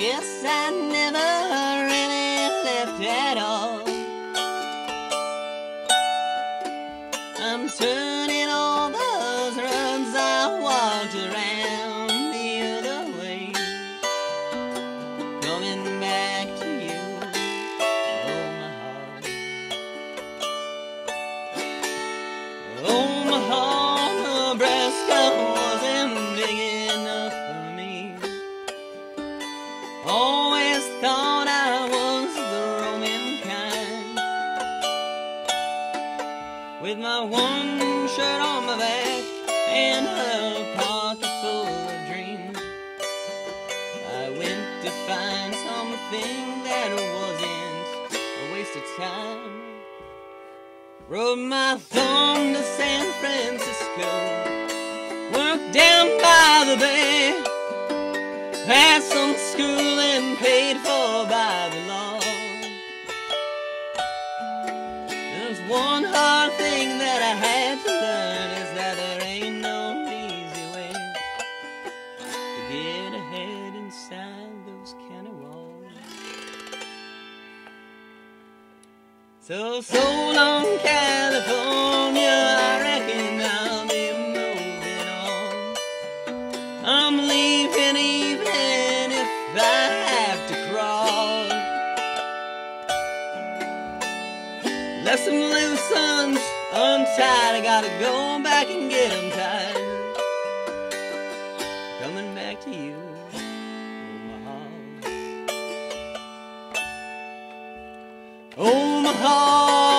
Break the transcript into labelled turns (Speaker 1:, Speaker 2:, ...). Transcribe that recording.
Speaker 1: Guess I never really left at all. I'm turning Always thought I was the Roman kind. With my one shirt on my back and a pocket full of dreams. I went to find something that wasn't a waste of time. Rode my thumb to San Francisco, worked down by the bay. Had some schooling paid for by the law. There's one hard thing that I had to learn is that there ain't no easy way to get ahead inside those county walls. So, so long, California, Left some loose ends untied, I gotta go back and get them tied. Coming back to you, oh, Omaha. Omaha, oh,